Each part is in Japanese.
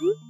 Hmm?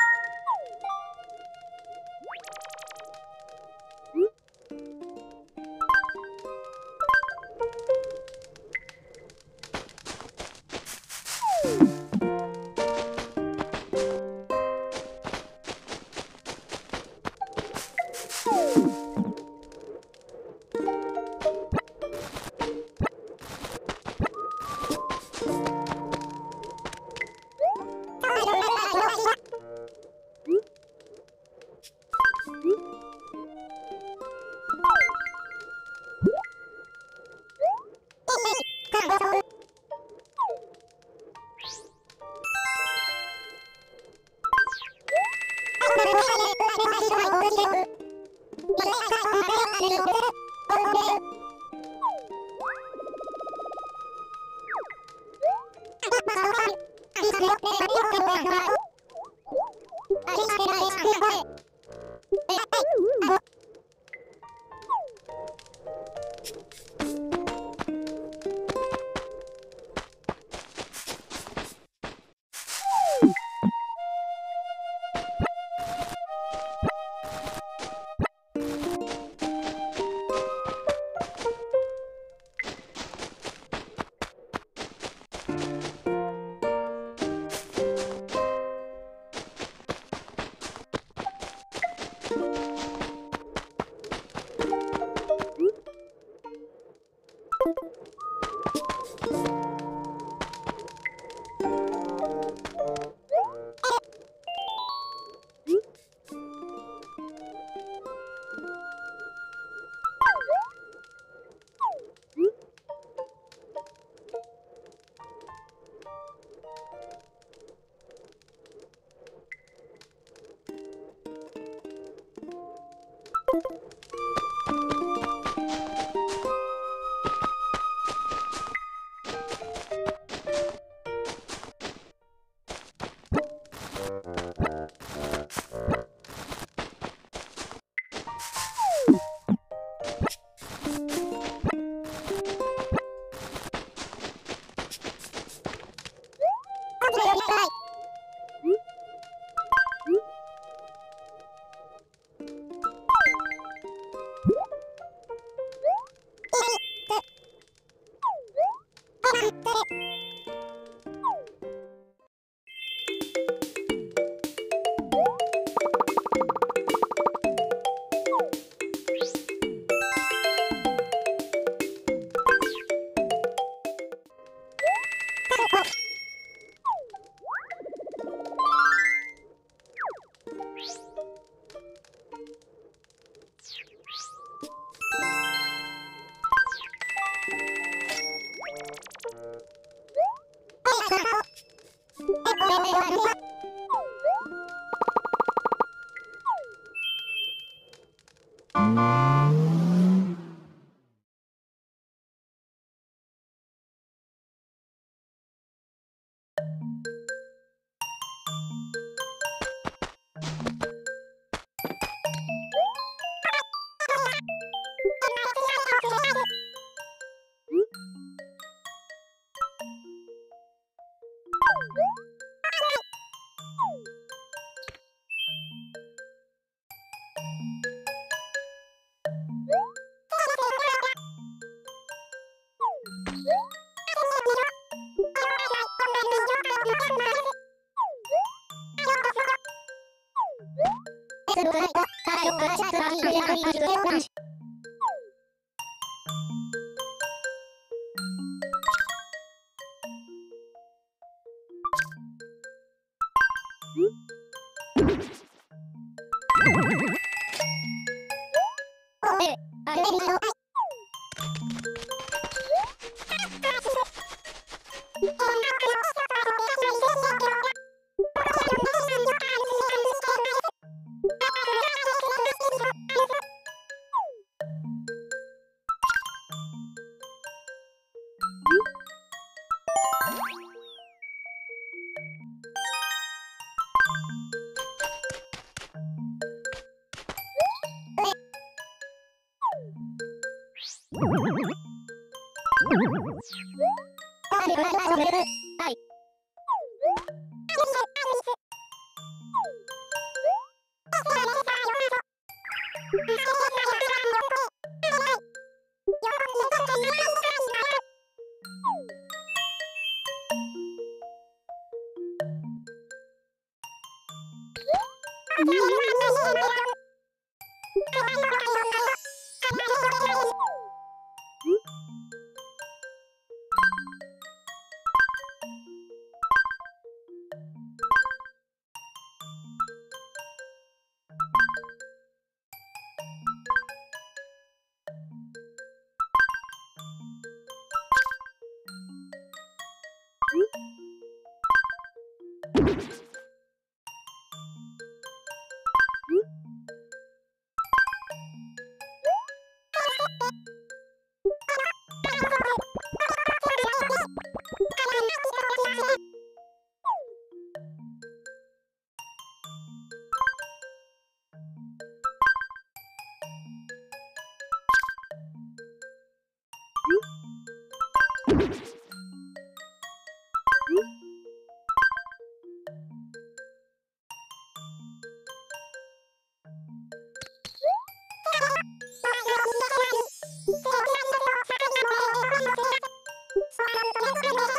よろしくお願いします。Ich bin ein Mensch. はい。Thank you. You Thank you.